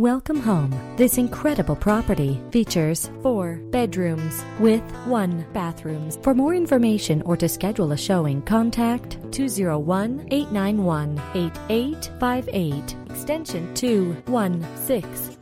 Welcome home. This incredible property features four bedrooms with one bathrooms. For more information or to schedule a showing, contact 201 891 8858, extension 216.